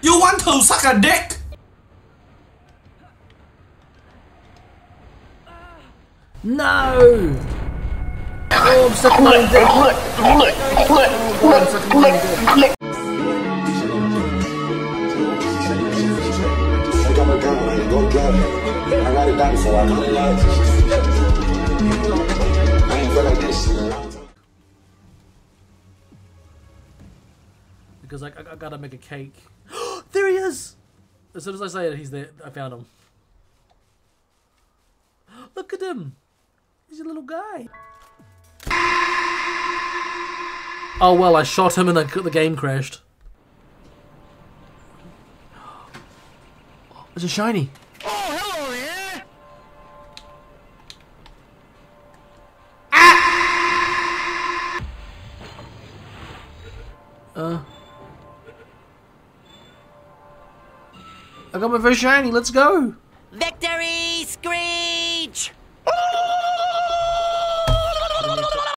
You want to suck a dick? No! Oh, I'm sucking my dick. Oh, I'm sucking my dick. I got my gun, man. Go grab it. I got it down before I come in. I ain't feel like this shit in a long time. Because I, I, I gotta make a cake. is! As soon as I say it, he's there. I found him. Look at him! He's a little guy. Oh well, I shot him and the, the game crashed. It's a shiny. Oh, hello there! Uh. I got my first shiny. Let's go. Victory scream!